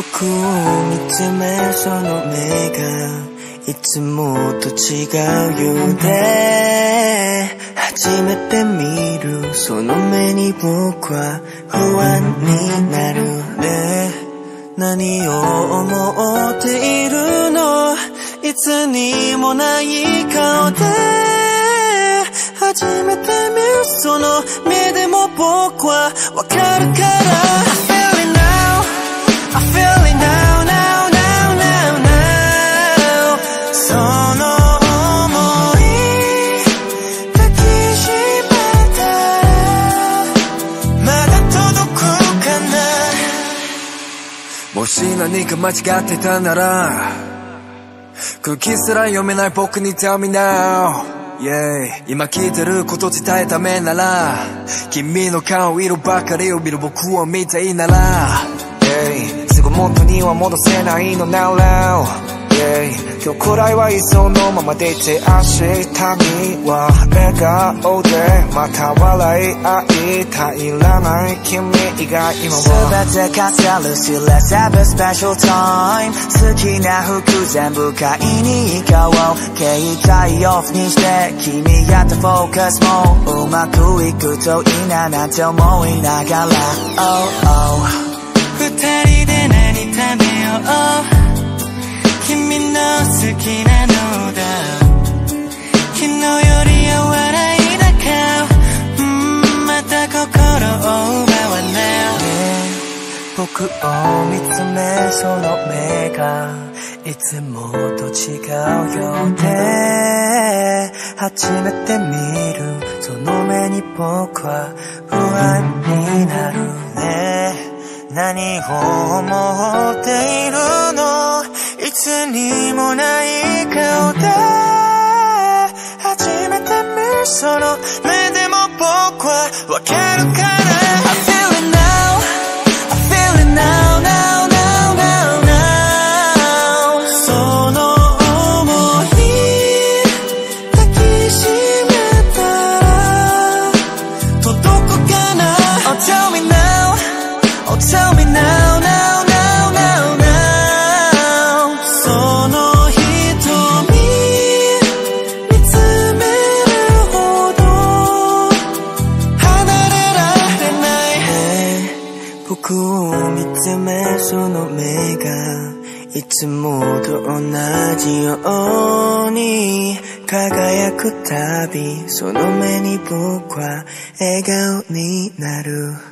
僕を見つめその目がいつもと違うようで初めて見るその目に僕は不安になるね。何を思っているの？いつにもない顔で。初めて見るその目でも僕はわかるから。もし何か間違ってたなら空気すら読めない僕に tell me now Yeah 今聞いてること伝えためなら君の顔色ばかりを見る僕を見たいなら。Yeah すぐ元には戻せないの now now Yeah 今日くらいはいそのままでいて明日には笑顔でまた笑い合いたいらない君以外今は全て飾る Still let's have a special time 好きな服全部買いに行こう。携帯オフにして君やったフォーカスもうまくいくといいななんて思いながら。Oh oh 二人で何食べよう？君の好きなのだ。昨日よりは笑いだか。うんまた心を奪わない。僕を見つめその目が。いつもと違うようで。初めて見るその目に僕は不安になるね。何を思っている？何もない顔で初めて見るその目その目がいつもと同じように輝くたびその目に僕は笑顔になる。